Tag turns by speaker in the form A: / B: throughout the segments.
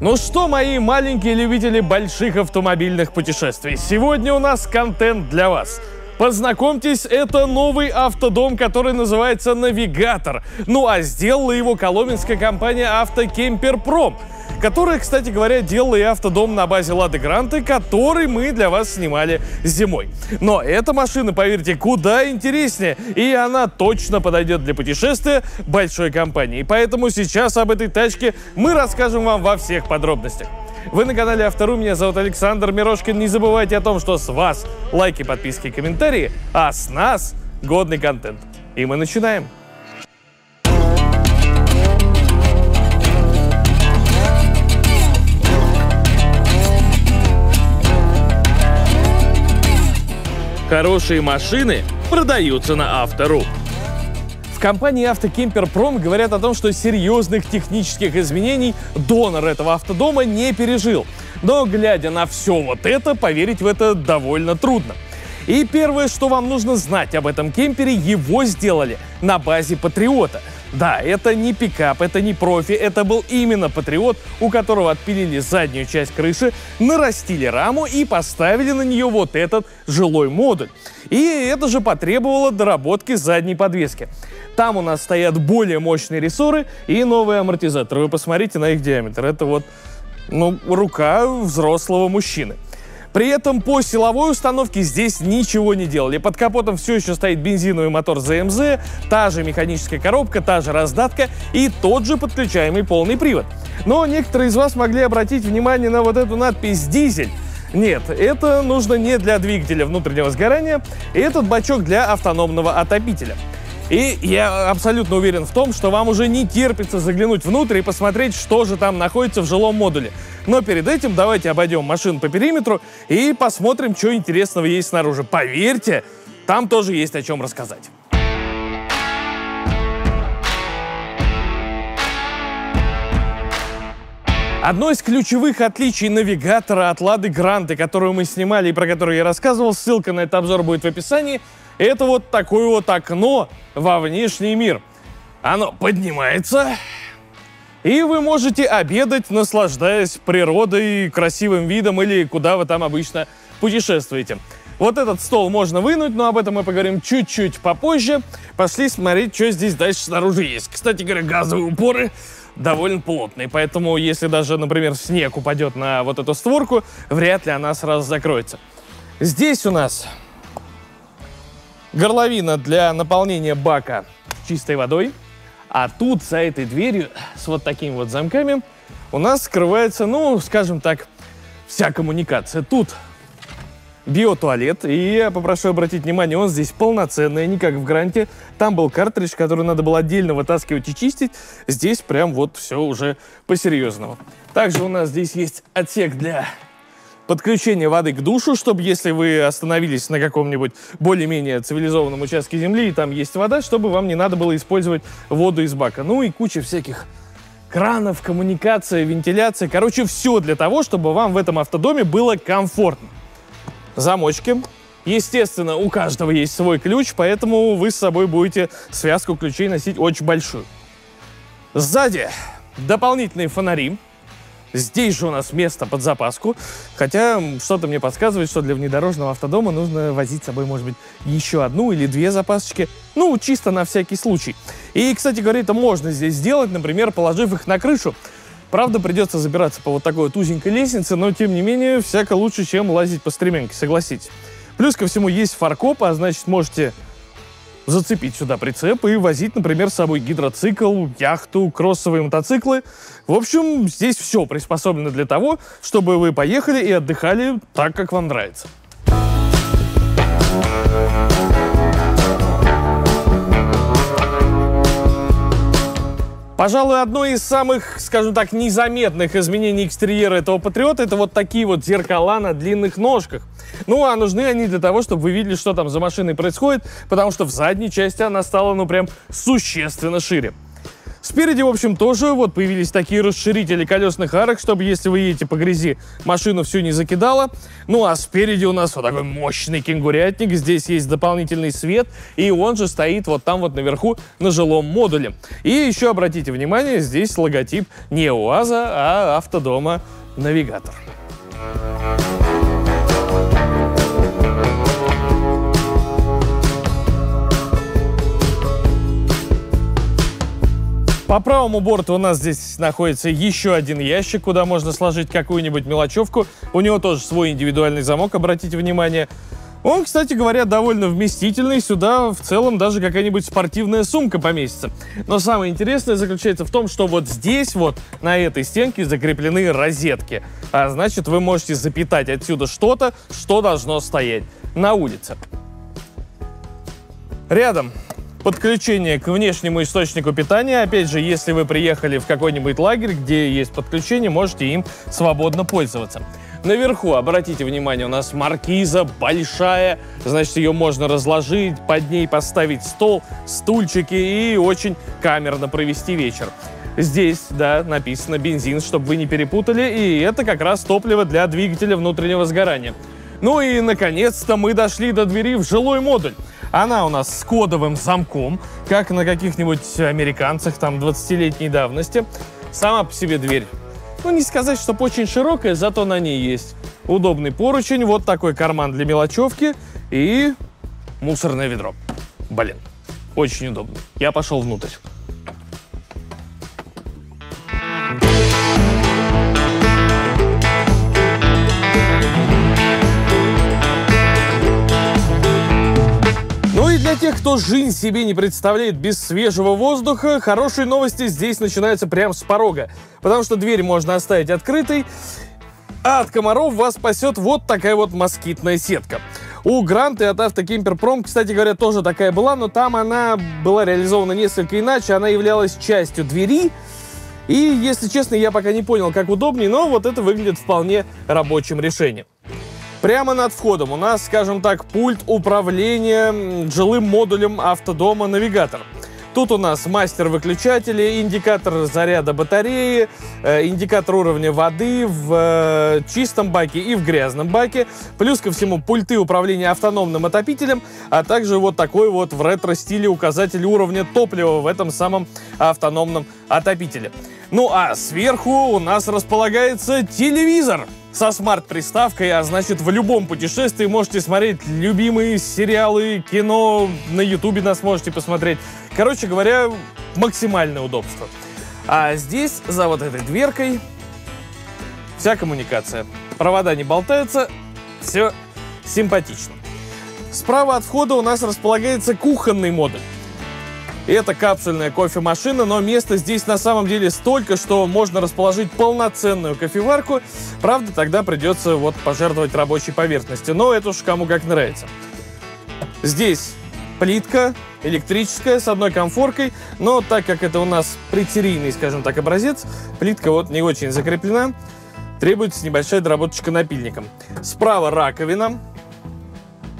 A: Ну что, мои маленькие любители больших автомобильных путешествий, сегодня у нас контент для вас. Познакомьтесь, это новый автодом, который называется «Навигатор». Ну а сделала его коломенская компания «Автокемперпром», которая, кстати говоря, делала и автодом на базе Лады Гранты, который мы для вас снимали зимой. Но эта машина, поверьте, куда интереснее, и она точно подойдет для путешествия большой компании. Поэтому сейчас об этой тачке мы расскажем вам во всех подробностях. Вы на канале Автору, меня зовут Александр Мирошкин. Не забывайте о том, что с вас лайки, подписки и комментарии, а с нас годный контент. И мы начинаем. Хорошие машины продаются на Автору. В компании Автокемперпром говорят о том, что серьезных технических изменений донор этого автодома не пережил. Но глядя на все вот это, поверить в это довольно трудно. И первое, что вам нужно знать об этом кемпере, его сделали на базе Патриота – да, это не пикап, это не профи, это был именно Патриот, у которого отпилили заднюю часть крыши, нарастили раму и поставили на нее вот этот жилой модуль. И это же потребовало доработки задней подвески. Там у нас стоят более мощные рессоры и новые амортизаторы. Вы посмотрите на их диаметр. Это вот ну, рука взрослого мужчины. При этом по силовой установке здесь ничего не делали. Под капотом все еще стоит бензиновый мотор ZMZ, та же механическая коробка, та же раздатка и тот же подключаемый полный привод. Но некоторые из вас могли обратить внимание на вот эту надпись «Дизель». Нет, это нужно не для двигателя внутреннего сгорания, этот бачок для автономного отопителя. И я абсолютно уверен в том, что вам уже не терпится заглянуть внутрь и посмотреть, что же там находится в жилом модуле. Но перед этим давайте обойдем машину по периметру и посмотрим, что интересного есть снаружи. Поверьте, там тоже есть о чем рассказать. Одно из ключевых отличий навигатора от Лады Гранты, которую мы снимали и про которую я рассказывал, ссылка на этот обзор будет в описании, это вот такое вот окно во внешний мир. Оно поднимается, и вы можете обедать, наслаждаясь природой, красивым видом или куда вы там обычно путешествуете. Вот этот стол можно вынуть, но об этом мы поговорим чуть-чуть попозже. Пошли смотреть, что здесь дальше снаружи есть. Кстати говоря, газовые упоры довольно плотные, поэтому если даже, например, снег упадет на вот эту створку, вряд ли она сразу закроется. Здесь у нас горловина для наполнения бака чистой водой. А тут за этой дверью с вот такими вот замками у нас скрывается, ну, скажем так, вся коммуникация. Тут биотуалет, и я попрошу обратить внимание, он здесь полноценный, не как в Гранте. Там был картридж, который надо было отдельно вытаскивать и чистить. Здесь прям вот все уже по-серьезному. Также у нас здесь есть отсек для подключение воды к душу, чтобы если вы остановились на каком-нибудь более-менее цивилизованном участке земли, и там есть вода, чтобы вам не надо было использовать воду из бака. Ну и куча всяких кранов, коммуникация, вентиляция. Короче, все для того, чтобы вам в этом автодоме было комфортно. Замочки. Естественно, у каждого есть свой ключ, поэтому вы с собой будете связку ключей носить очень большую. Сзади дополнительные фонари. Здесь же у нас место под запаску, хотя что-то мне подсказывает, что для внедорожного автодома нужно возить с собой, может быть, еще одну или две запасочки, ну, чисто на всякий случай. И, кстати говоря, это можно здесь сделать, например, положив их на крышу. Правда, придется забираться по вот такой вот узенькой лестнице, но, тем не менее, всяко лучше, чем лазить по стременке, согласитесь. Плюс ко всему есть фаркоп, а значит, можете зацепить сюда прицеп и возить, например, с собой гидроцикл, яхту, кроссовые мотоциклы. В общем, здесь все приспособлено для того, чтобы вы поехали и отдыхали так, как вам нравится. Пожалуй, одно из самых, скажем так, незаметных изменений экстерьера этого Патриота это вот такие вот зеркала на длинных ножках. Ну, а нужны они для того, чтобы вы видели, что там за машиной происходит, потому что в задней части она стала, ну, прям существенно шире. Спереди, в общем, тоже вот появились такие расширители колесных арок, чтобы, если вы едете по грязи, машину всю не закидала. Ну, а спереди у нас вот такой мощный кенгурятник. Здесь есть дополнительный свет, и он же стоит вот там вот наверху на жилом модуле. И еще обратите внимание, здесь логотип не УАЗа, а автодома «Навигатор». По правому борту у нас здесь находится еще один ящик, куда можно сложить какую-нибудь мелочевку. У него тоже свой индивидуальный замок, обратите внимание. Он, кстати говоря, довольно вместительный. Сюда в целом даже какая-нибудь спортивная сумка поместится. Но самое интересное заключается в том, что вот здесь вот на этой стенке закреплены розетки. А значит, вы можете запитать отсюда что-то, что должно стоять на улице. Рядом подключение к внешнему источнику питания. Опять же, если вы приехали в какой-нибудь лагерь, где есть подключение, можете им свободно пользоваться. Наверху, обратите внимание, у нас маркиза большая, значит, ее можно разложить, под ней поставить стол, стульчики и очень камерно провести вечер. Здесь, да, написано бензин, чтобы вы не перепутали, и это как раз топливо для двигателя внутреннего сгорания. Ну и, наконец-то, мы дошли до двери в жилой модуль. Она у нас с кодовым замком, как на каких-нибудь американцах там 20-летней давности. Сама по себе дверь. Ну, не сказать, что очень широкая, зато на ней есть удобный поручень, вот такой карман для мелочевки и мусорное ведро. Блин, очень удобно. Я пошел внутрь. Тех, кто жизнь себе не представляет без свежего воздуха, хорошие новости здесь начинаются прямо с порога. Потому что дверь можно оставить открытой, а от комаров вас спасет вот такая вот москитная сетка. У Гранта и от Автокемперпром, кстати говоря, тоже такая была, но там она была реализована несколько иначе. Она являлась частью двери, и, если честно, я пока не понял, как удобнее, но вот это выглядит вполне рабочим решением. Прямо над входом у нас, скажем так, пульт управления жилым модулем автодома «Навигатор». Тут у нас мастер выключателей, индикатор заряда батареи, э, индикатор уровня воды в э, чистом баке и в грязном баке. Плюс ко всему пульты управления автономным отопителем, а также вот такой вот в ретро-стиле указатель уровня топлива в этом самом автономном отопителе. Ну а сверху у нас располагается телевизор со смарт-приставкой, а значит в любом путешествии можете смотреть любимые сериалы, кино, на ютубе нас можете посмотреть. Короче говоря, максимальное удобство. А здесь, за вот этой дверкой, вся коммуникация. Провода не болтаются, все симпатично. Справа от входа у нас располагается кухонный модуль. Это капсульная кофемашина, но места здесь на самом деле столько, что можно расположить полноценную кофеварку. Правда, тогда придется вот пожертвовать рабочей поверхностью, но это уж кому как нравится. Здесь плитка электрическая с одной комфоркой, но так как это у нас притерийный, скажем так, образец, плитка вот не очень закреплена, требуется небольшая доработочка напильником. Справа раковина,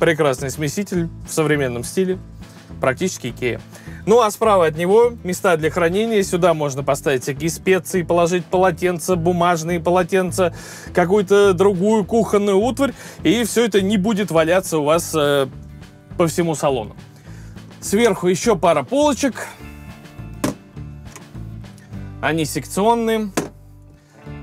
A: прекрасный смеситель в современном стиле, практически Икея. Ну а справа от него места для хранения. Сюда можно поставить всякие специи, положить полотенца, бумажные полотенца, какую-то другую кухонную утварь. И все это не будет валяться у вас э, по всему салону. Сверху еще пара полочек. Они секционные.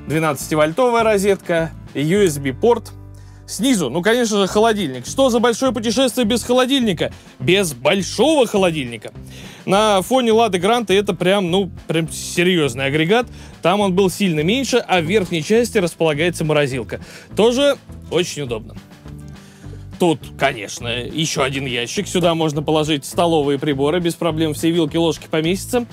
A: 12-вольтовая розетка, USB-порт – Снизу, ну, конечно же, холодильник. Что за большое путешествие без холодильника? Без большого холодильника. На фоне Лады Гранта это прям, ну, прям серьезный агрегат. Там он был сильно меньше, а в верхней части располагается морозилка. Тоже очень удобно. Тут, конечно, еще один ящик. Сюда можно положить столовые приборы. Без проблем все вилки, ложки поместятся.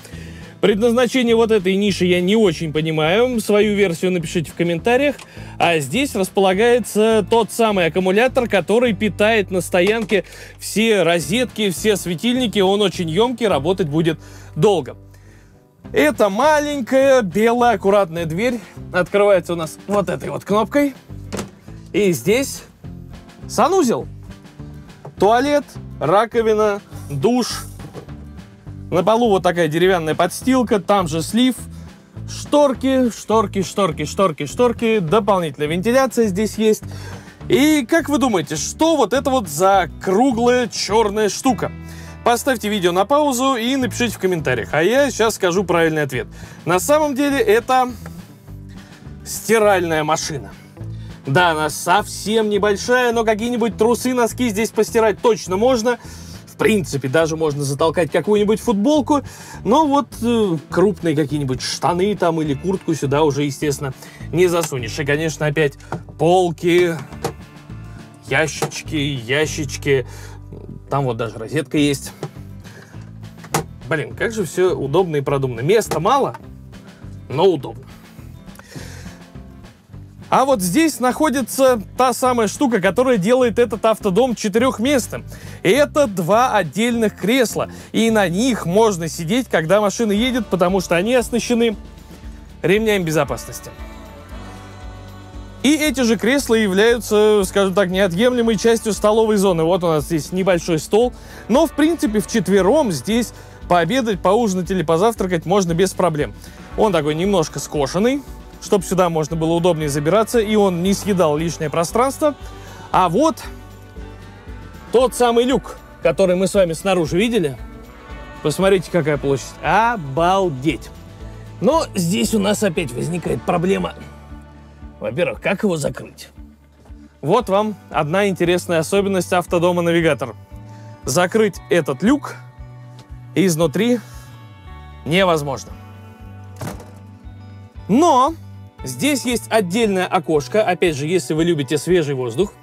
A: Предназначение вот этой ниши я не очень понимаю. Свою версию напишите в комментариях. А здесь располагается тот самый аккумулятор, который питает на стоянке все розетки, все светильники. Он очень емкий, работать будет долго. Это маленькая белая аккуратная дверь. Открывается у нас вот этой вот кнопкой. И здесь санузел. Туалет, раковина, душ, На полу вот такая деревянная подстилка, там же слив, шторки, шторки, шторки, шторки, шторки, дополнительная вентиляция здесь есть. И как вы думаете, что вот это вот за круглая черная штука? Поставьте видео на паузу и напишите в комментариях, а я сейчас скажу правильный ответ. На самом деле это стиральная машина. Да, она совсем небольшая, но какие-нибудь трусы, носки здесь постирать точно можно. Принципе, даже можно затолкать какую-нибудь футболку, но вот э, крупные какие-нибудь штаны там или куртку сюда уже, естественно, не засунешь. И, конечно, опять полки, ящички, ящички, там вот даже розетка есть. Блин, как же все удобно и продумано. Места мало, но удобно. А вот здесь находится та самая штука, которая делает этот автодом четырехместным. Это два отдельных кресла. И на них можно сидеть, когда машина едет, потому что они оснащены ремнями безопасности. И эти же кресла являются, скажем так, неотъемлемой частью столовой зоны. Вот у нас здесь небольшой стол. Но, в принципе, вчетвером здесь пообедать, поужинать или позавтракать можно без проблем. Он такой немножко скошенный, чтобы сюда можно было удобнее забираться, и он не съедал лишнее пространство. А вот тот самый люк, который мы с вами снаружи видели. Посмотрите, какая площадь. Обалдеть! Но здесь у нас опять возникает проблема во-первых, как его закрыть? Вот вам одна интересная особенность автодома Навигатор. Закрыть этот люк изнутри невозможно. Но здесь есть отдельное окошко, опять же, если вы любите свежий воздух.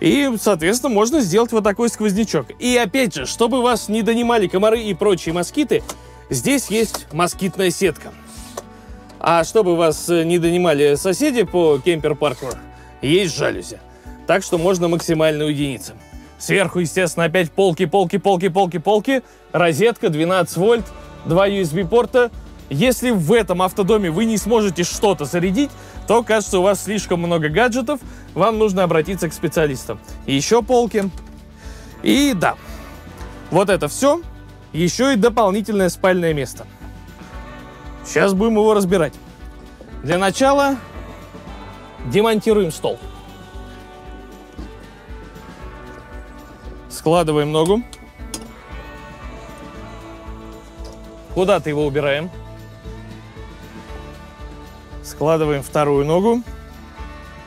A: И, соответственно, можно сделать вот такой сквознячок. И опять же, чтобы вас не донимали комары и прочие москиты, здесь есть москитная сетка. А чтобы вас э, не донимали соседи по кемпер-парку, есть жалюзи. Так что можно максимально уединиться. Сверху, естественно, опять полки, полки, полки, полки, полки. Розетка 12 вольт, два USB-порта. Если в этом автодоме вы не сможете что-то зарядить, то кажется, у вас слишком много гаджетов, вам нужно обратиться к специалистам. Еще полки. И да, вот это все. Еще и дополнительное спальное место. Сейчас будем его разбирать. Для начала демонтируем стол. Складываем ногу. Куда-то его убираем. Складываем вторую ногу.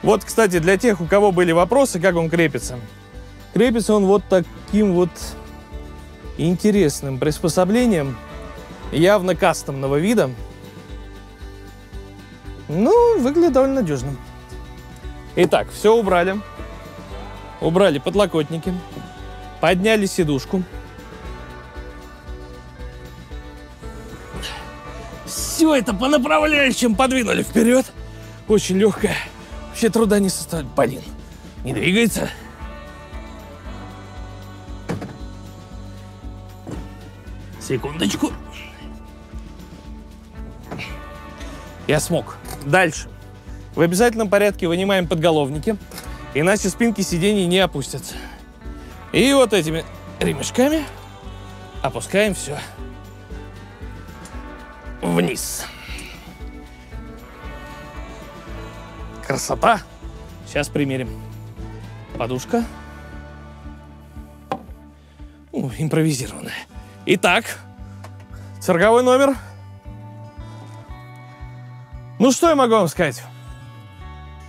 A: Вот, кстати, для тех, у кого были вопросы, как он крепится. Крепится он вот таким вот интересным приспособлением, явно кастомного вида. Ну, выглядит довольно надежно. Итак, все убрали. Убрали подлокотники. Подняли сидушку. Все это по направляющим подвинули вперед. Очень легкое. Вообще труда не составит. Блин, не двигается. Секундочку. Я смог. Дальше. В обязательном порядке вынимаем подголовники, иначе спинки сидений не опустятся. И вот этими ремешками опускаем все вниз. Красота. Сейчас примерим. Подушка. Ну, импровизированная. Итак, цирковой номер – ну что я могу вам сказать?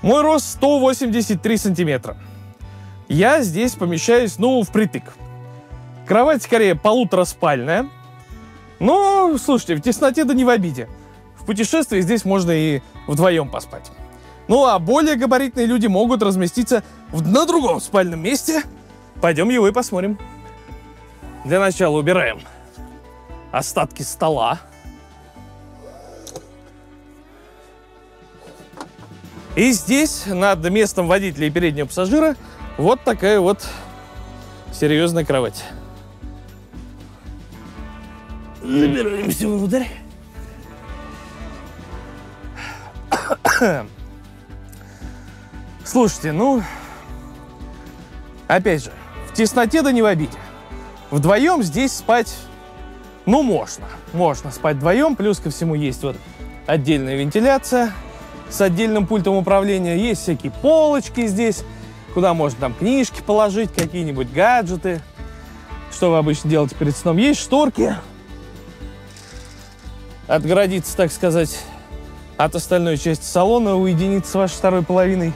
A: Мой рост 183 сантиметра. Я здесь помещаюсь, ну, впритык. Кровать скорее полутораспальная. Но, слушайте, в тесноте да не в обиде. В путешествии здесь можно и вдвоем поспать. Ну, а более габаритные люди могут разместиться в, на другом спальном месте. Пойдем его и посмотрим. Для начала убираем остатки стола. И здесь над местом водителя и переднего пассажира вот такая вот серьезная кровать. Забираемся внутрь. Слушайте, ну, опять же, в тесноте да не в обиде. Вдвоем здесь спать Ну, можно. Можно спать вдвоем. Плюс ко всему есть вот отдельная вентиляция с отдельным пультом управления. Есть всякие полочки здесь, куда можно там книжки положить, какие-нибудь гаджеты. Что вы обычно делаете перед сном? Есть шторки. Отгородиться, так сказать, от остальной части салона, уединиться с вашей второй половиной.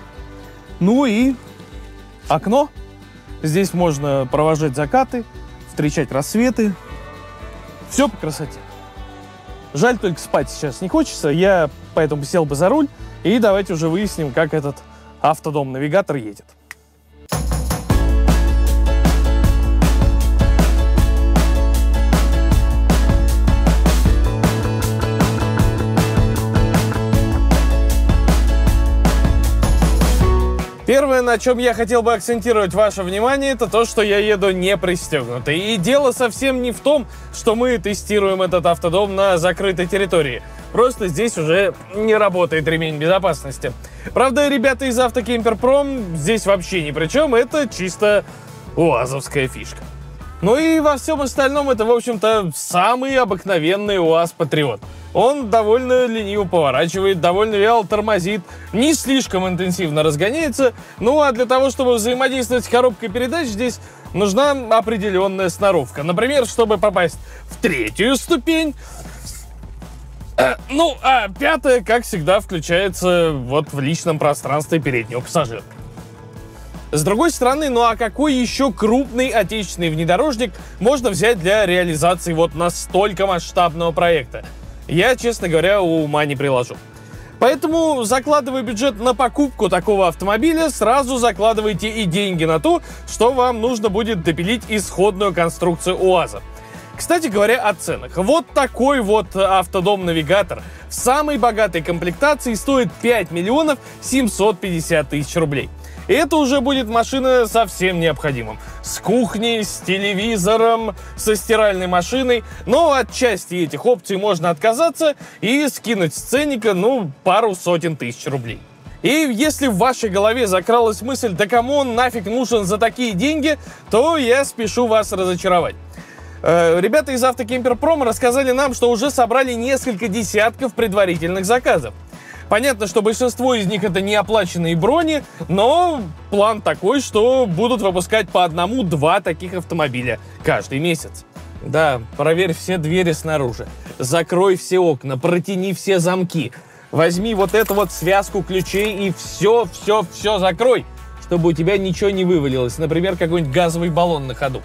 A: Ну и окно. Здесь можно провожать закаты, встречать рассветы. Все по красоте. Жаль, только спать сейчас не хочется. Я поэтому сел бы за руль. И давайте уже выясним, как этот автодом-навигатор едет. Первое, на чем я хотел бы акцентировать ваше внимание, это то, что я еду не пристегнутый. И дело совсем не в том, что мы тестируем этот автодом на закрытой территории. Просто здесь уже не работает ремень безопасности. Правда, ребята из Автокемперпром здесь вообще ни при чем, это чисто уазовская фишка. Ну и во всем остальном это, в общем-то, самый обыкновенный УАЗ Патриот. Он довольно лениво поворачивает, довольно вяло тормозит, не слишком интенсивно разгоняется. Ну а для того, чтобы взаимодействовать с коробкой передач, здесь нужна определенная сноровка. Например, чтобы попасть в третью ступень, э, ну, а пятая, как всегда, включается вот в личном пространстве переднего пассажира. С другой стороны, ну а какой еще крупный отечественный внедорожник можно взять для реализации вот настолько масштабного проекта? Я, честно говоря, ума не приложу. Поэтому, закладывая бюджет на покупку такого автомобиля, сразу закладывайте и деньги на то, что вам нужно будет допилить исходную конструкцию УАЗа. Кстати говоря о ценах. Вот такой вот автодом-навигатор в самой богатой комплектации стоит 5 миллионов 750 тысяч рублей. Это уже будет машина совсем необходимым. С кухней, с телевизором, со стиральной машиной. Но от части этих опций можно отказаться и скинуть с ценника, ну, пару сотен тысяч рублей. И если в вашей голове закралась мысль, да кому он нафиг нужен за такие деньги, то я спешу вас разочаровать. Э, ребята из Автокемперпрома рассказали нам, что уже собрали несколько десятков предварительных заказов. Понятно, что большинство из них это не оплаченные брони, но план такой, что будут выпускать по одному-два таких автомобиля каждый месяц. Да, проверь все двери снаружи, закрой все окна, протяни все замки, возьми вот эту вот связку ключей и все, все, все закрой, чтобы у тебя ничего не вывалилось, например, какой-нибудь газовый баллон на ходу.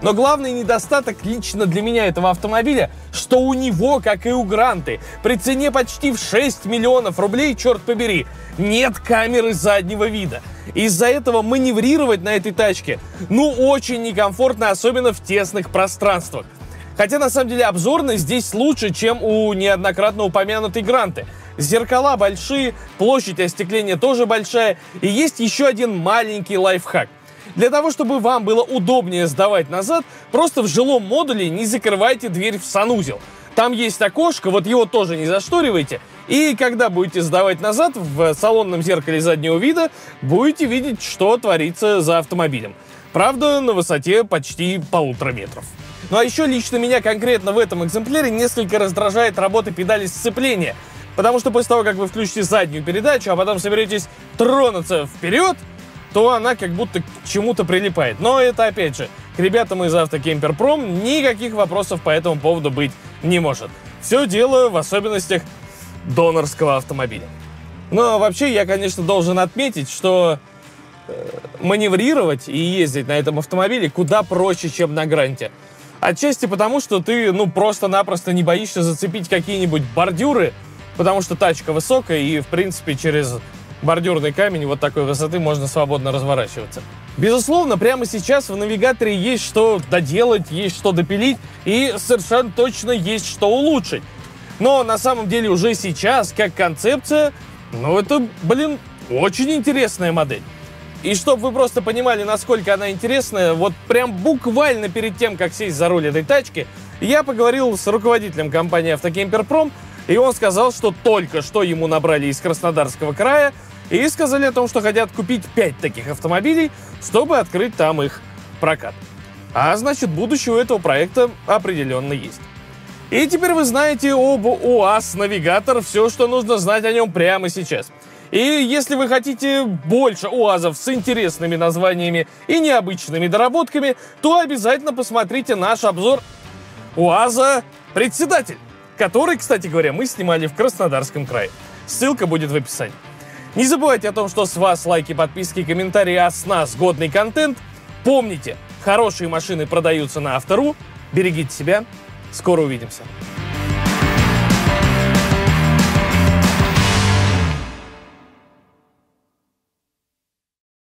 A: Но главный недостаток лично для меня этого автомобиля, что у него, как и у Гранты, при цене почти в 6 миллионов рублей, черт побери, нет камеры заднего вида. Из-за этого маневрировать на этой тачке, ну, очень некомфортно, особенно в тесных пространствах. Хотя, на самом деле, обзорность здесь лучше, чем у неоднократно упомянутой Гранты. Зеркала большие, площадь остекления тоже большая, и есть еще один маленький лайфхак. Для того, чтобы вам было удобнее сдавать назад, просто в жилом модуле не закрывайте дверь в санузел. Там есть окошко, вот его тоже не зашторивайте. И когда будете сдавать назад в салонном зеркале заднего вида, будете видеть, что творится за автомобилем. Правда, на высоте почти полутора метров. Ну а еще лично меня конкретно в этом экземпляре несколько раздражает работа педали сцепления. Потому что после того, как вы включите заднюю передачу, а потом соберетесь тронуться вперед, то она как будто к чему-то прилипает. Но это, опять же, к ребятам из Автокемперпром никаких вопросов по этому поводу быть не может. Все дело в особенностях донорского автомобиля. Но вообще я, конечно, должен отметить, что э, маневрировать и ездить на этом автомобиле куда проще, чем на Гранте. Отчасти потому, что ты, ну, просто-напросто не боишься зацепить какие-нибудь бордюры, потому что тачка высокая, и, в принципе, через бордюрный камень вот такой высоты можно свободно разворачиваться. Безусловно, прямо сейчас в навигаторе есть что доделать, есть что допилить и совершенно точно есть что улучшить. Но на самом деле уже сейчас, как концепция, ну это, блин, очень интересная модель. И чтобы вы просто понимали, насколько она интересная, вот прям буквально перед тем, как сесть за руль этой тачки, я поговорил с руководителем компании Автокемперпром, и он сказал, что только что ему набрали из Краснодарского края и сказали о том, что хотят купить 5 таких автомобилей, чтобы открыть там их прокат. А значит, будущее у этого проекта определенно есть. И теперь вы знаете об УАЗ Навигатор, все, что нужно знать о нем прямо сейчас. И если вы хотите больше УАЗов с интересными названиями и необычными доработками, то обязательно посмотрите наш обзор УАЗа «Председатель», который, кстати говоря, мы снимали в Краснодарском крае. Ссылка будет в описании. Не забывайте о том, что с вас лайки, подписки, комментарии, а с нас годный контент. Помните, хорошие машины продаются на Автору. Берегите себя. Скоро увидимся.